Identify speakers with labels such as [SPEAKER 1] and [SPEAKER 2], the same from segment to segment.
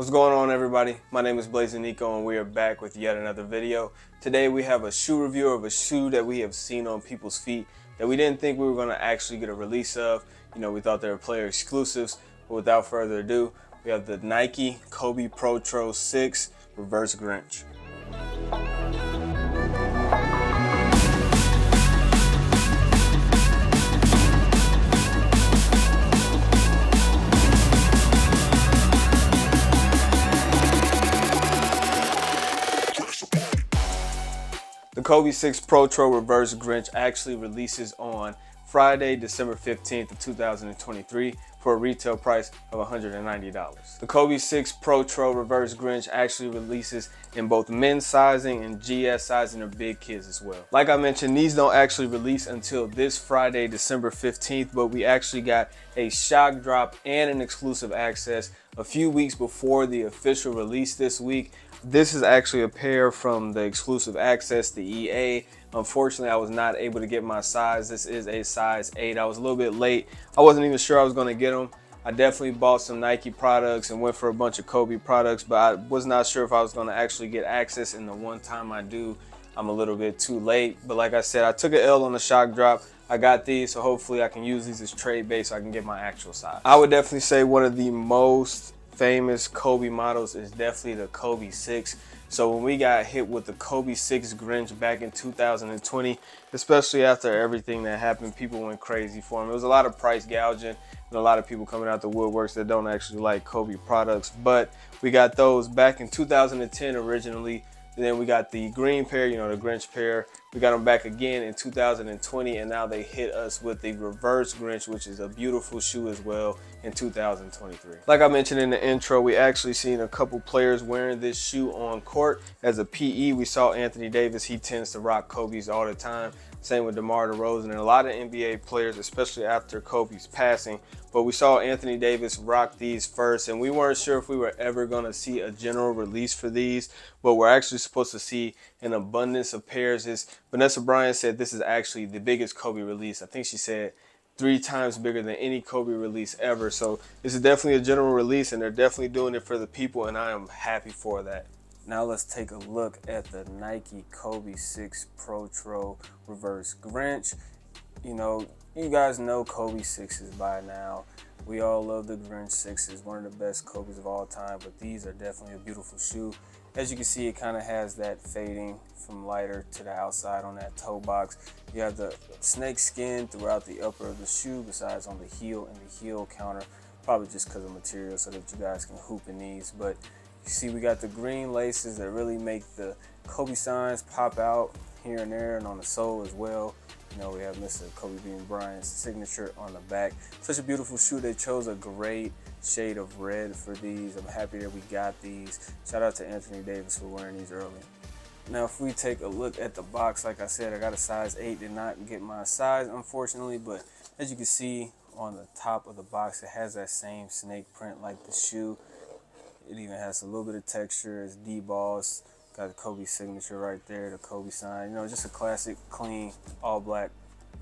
[SPEAKER 1] What's going on everybody? My name is Blazing Nieko and we are back with yet another video. Today we have a shoe review of a shoe that we have seen on people's feet that we didn't think we were going to actually get a release of. You know, we thought they were player exclusives, but without further ado, we have the Nike Kobe Protro 6 Reverse Grinch. The Kobe 6 Protro Reverse Grinch actually releases on Friday, December 15th of 2023 for a retail price of $190. The Kobe 6 Protro Reverse Grinch actually releases in both men's sizing and GS sizing of big kids as well. Like I mentioned, these don't actually release until this Friday, December 15th, but we actually got a shock drop and an exclusive access a few weeks before the official release this week this is actually a pair from the exclusive access, the EA. Unfortunately, I was not able to get my size. This is a size 8. I was a little bit late. I wasn't even sure I was going to get them. I definitely bought some Nike products and went for a bunch of Kobe products, but I was not sure if I was going to actually get access. And the one time I do, I'm a little bit too late. But like I said, I took an L on the shock drop. I got these, so hopefully I can use these as trade bait so I can get my actual size. I would definitely say one of the most famous Kobe models is definitely the Kobe 6. So when we got hit with the Kobe 6 Grinch back in 2020, especially after everything that happened, people went crazy for him. It was a lot of price gouging and a lot of people coming out the woodworks that don't actually like Kobe products. But we got those back in 2010 originally. And then we got the green pair, you know, the Grinch pair. We got them back again in 2020, and now they hit us with the reverse Grinch, which is a beautiful shoe as well in 2023. Like I mentioned in the intro, we actually seen a couple players wearing this shoe on court. As a PE, we saw Anthony Davis. He tends to rock Kobe's all the time. Same with DeMar DeRozan and a lot of NBA players, especially after Kobe's passing. But we saw Anthony Davis rock these first, and we weren't sure if we were ever going to see a general release for these, but we're actually supposed to see an abundance of pairs. is Vanessa Bryant said, this is actually the biggest Kobe release. I think she said three times bigger than any Kobe release ever. So this is definitely a general release, and they're definitely doing it for the people, and I am happy for that. Now let's take a look at the Nike Kobe 6 Protro Reverse Grinch. You know, you guys know Kobe 6s by now. We all love the Grinch 6s, one of the best Kobe's of all time, but these are definitely a beautiful shoe. As you can see, it kind of has that fading from lighter to the outside on that toe box. You have the snake skin throughout the upper of the shoe, besides on the heel and the heel counter, probably just because of material so that you guys can hoop in these. But you see we got the green laces that really make the Kobe signs pop out here and there and on the sole as well. You know, we have Mr. Kobe Bean Bryant's signature on the back. Such a beautiful shoe. They chose a great shade of red for these. I'm happy that we got these. Shout out to Anthony Davis for wearing these early. Now, if we take a look at the box, like I said, I got a size 8, did not get my size, unfortunately, but as you can see on the top of the box, it has that same snake print like the shoe. It even has a little bit of texture. It's debossed. Got the Kobe signature right there, the Kobe sign. You know, just a classic, clean, all black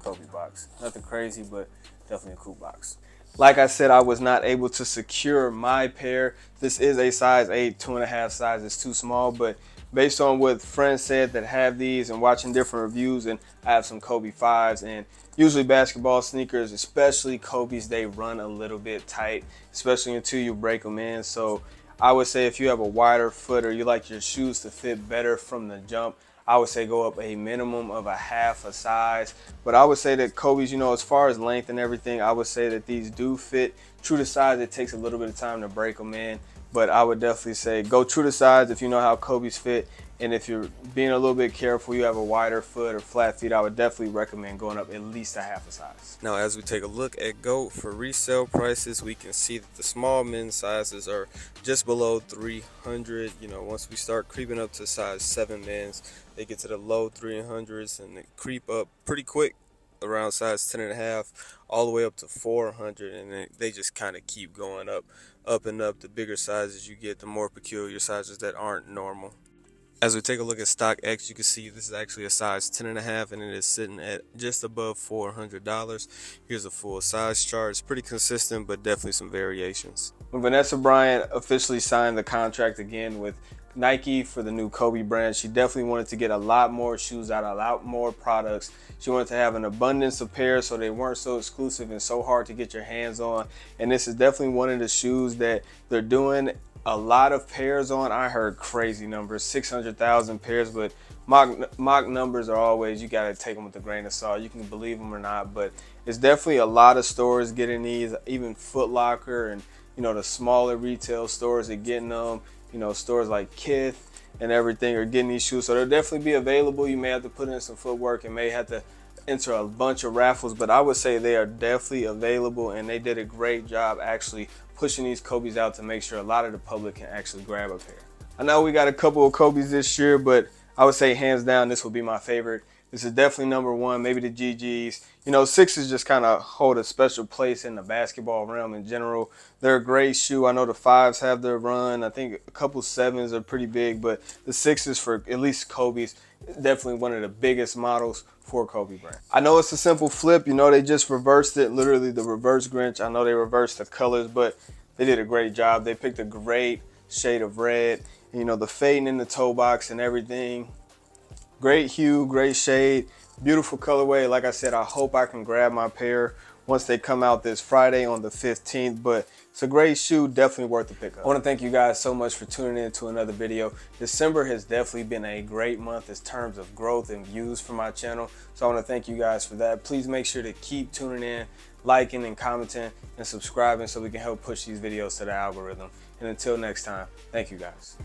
[SPEAKER 1] Kobe box. Nothing crazy, but definitely a cool box. Like I said, I was not able to secure my pair. This is a size 8, two and a half size It's too small, but based on what friends said that have these and watching different reviews, and I have some Kobe 5s, and usually basketball sneakers, especially Kobe's, they run a little bit tight, especially until you break them in. So I would say if you have a wider foot or you like your shoes to fit better from the jump, I would say go up a minimum of a half a size. But I would say that Kobe's, you know, as far as length and everything, I would say that these do fit true to size. It takes a little bit of time to break them in. But I would definitely say go true to size if you know how Kobe's fit and if you're being a little bit careful, you have a wider foot or flat feet, I would definitely recommend going up at least a half a size. Now, as we take a look at GOAT for resale prices, we can see that the small men's sizes are just below 300. You know, once we start creeping up to size 7 men's, they get to the low 300s and they creep up pretty quick around size 10 and a half all the way up to 400 and they just kind of keep going up up and up the bigger sizes you get the more peculiar sizes that aren't normal As we take a look at StockX you can see this is actually a size 10 and a half and it is sitting at just above $400. Here's a full size chart. It's pretty consistent, but definitely some variations. When Vanessa Bryant officially signed the contract again with Nike for the new Kobe brand. She definitely wanted to get a lot more shoes out, a lot more products. She wanted to have an abundance of pairs so they weren't so exclusive and so hard to get your hands on. And this is definitely one of the shoes that they're doing a lot of pairs on. I heard crazy numbers, 600,000 pairs, but mock, mock numbers are always, you got to take them with a grain of salt. You can believe them or not, but it's definitely a lot of stores getting these, even Foot Locker and, you know, the smaller retail stores are getting them you know, stores like Kith and everything are getting these shoes. So they'll definitely be available. You may have to put in some footwork and may have to enter a bunch of raffles, but I would say they are definitely available and they did a great job actually pushing these Kobe's out to make sure a lot of the public can actually grab a pair. I know we got a couple of Kobe's this year, but I would say hands down this will be my favorite. This is definitely number one, maybe the GGs. You know, sixes just kind of hold a special place in the basketball realm in general. They're a great shoe. I know the fives have their run. I think a couple sevens are pretty big, but the sixes for at least Kobe's definitely one of the biggest models for Kobe brand. I know it's a simple flip. You know, they just reversed it, literally the reverse Grinch. I know they reversed the colors, but they did a great job. They picked a great shade of red. You know, the fading in the toe box and everything Great hue, great shade, beautiful colorway. Like I said, I hope I can grab my pair once they come out this Friday on the 15th, but it's a great shoe, definitely worth the pickup. I wanna thank you guys so much for tuning in to another video. December has definitely been a great month in terms of growth and views for my channel. So I wanna thank you guys for that. Please make sure to keep tuning in, liking and commenting and subscribing so we can help push these videos to the algorithm. And until next time, thank you guys.